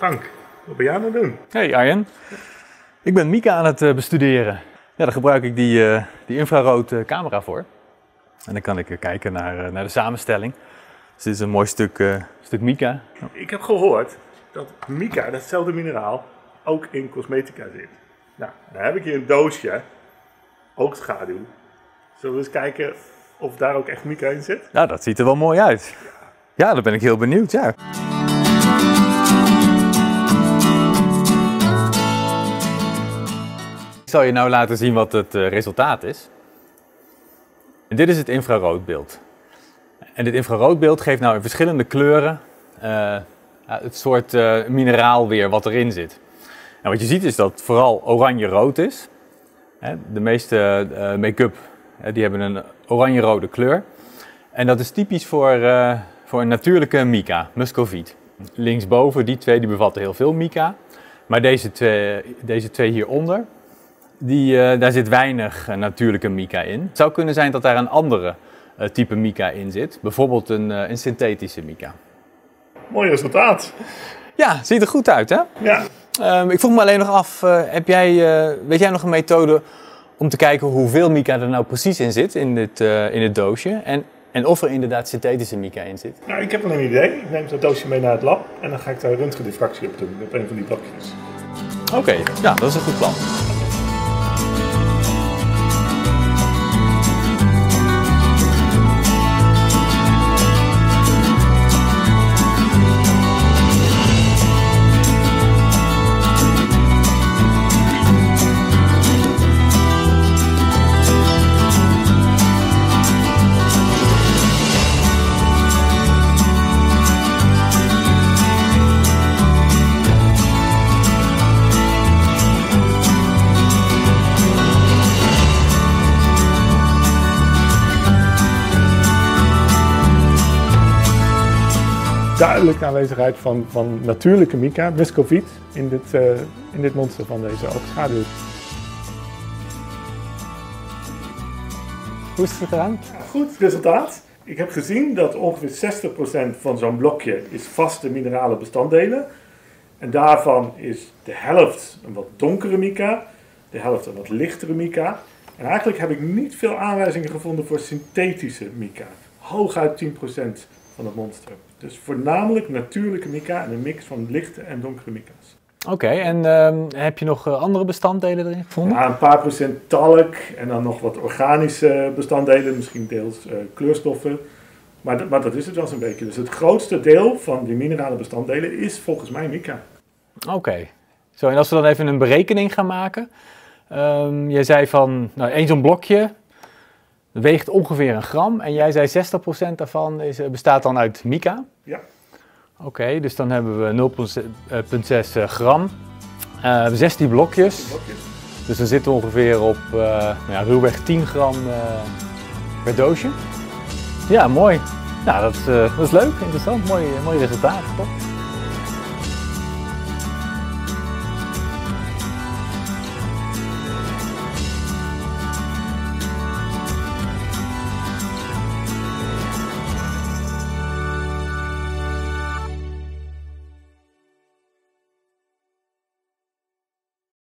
Frank, wat ben jij aan het doen? Hey Arjen, ik ben Mika aan het eh, bestuderen. Ja, daar gebruik ik die, uh, die infrarood uh, camera voor. En dan kan ik kijken naar, naar de samenstelling. Dus dit is een mooi stuk, stuk mica. Ik heb gehoord dat mica, datzelfde mineraal, ook in cosmetica zit. Nou, dan heb ik hier een doosje, ook schaduw. Zullen we eens kijken of daar ook echt mica in zit? Ja, dat ziet er wel mooi uit. Ja, daar ben ik heel benieuwd, ja. Ik zal je nou laten zien wat het uh, resultaat is. En dit is het infraroodbeeld. En dit infraroodbeeld geeft nou in verschillende kleuren uh, het soort uh, mineraal weer wat erin zit. En wat je ziet is dat het vooral oranje-rood is. De meeste make-up die hebben een oranje-rode kleur. En dat is typisch voor, voor een natuurlijke mica, muscovite. Linksboven, die twee die bevatten heel veel mica. Maar deze twee, deze twee hieronder, die, uh, daar zit weinig uh, natuurlijke mica in. Het zou kunnen zijn dat daar een andere uh, type mica in zit. Bijvoorbeeld een, een synthetische mica. Mooi resultaat. Ja, ziet er goed uit hè? Ja. Um, ik vroeg me alleen nog af, heb jij, weet jij nog een methode om te kijken hoeveel mica er nou precies in zit in dit, in dit doosje? En, en of er inderdaad synthetische mica in zit? Nou, ik heb wel een idee. Ik neem dat doosje mee naar het lab en dan ga ik daar röntgendiffractie op doen op een van die blokjes. Oké, okay, ja, dat is een goed plan. Duidelijk aanwezigheid van, van natuurlijke mica, muscovite, in dit, uh, in dit monster van deze oogschaduw. Hoe is het gedaan? Goed resultaat. Ik heb gezien dat ongeveer 60% van zo'n blokje is vaste minerale bestanddelen. En daarvan is de helft een wat donkere mica, de helft een wat lichtere mica. En eigenlijk heb ik niet veel aanwijzingen gevonden voor synthetische mica. Hooguit 10% van het monster. Dus voornamelijk natuurlijke mica en een mix van lichte en donkere mica's. Oké, en uh, heb je nog eh, andere bestanddelen erin gevonden? Ja, een paar procent talk en dan nog wat organische bestanddelen, misschien deels uh, kleurstoffen. Maar, maar dat is het wel zo'n beetje. Dus het grootste deel van die minerale bestanddelen is volgens mij mica. Oké, zo en als we dan even een berekening gaan maken. Um, je zei van, nou, één zo'n blokje weegt ongeveer een gram. En jij zei 60% daarvan is, bestaat dan uit mica. Ja. Oké, okay, dus dan hebben we 0,6 gram. Uh, 16 blokjes. blokjes. Dus we zitten ongeveer op uh, nou ja, ruwweg 10 gram uh, per doosje. Ja, mooi. Nou, dat, dat is leuk, interessant. Mooi, mooi resultaat, toch?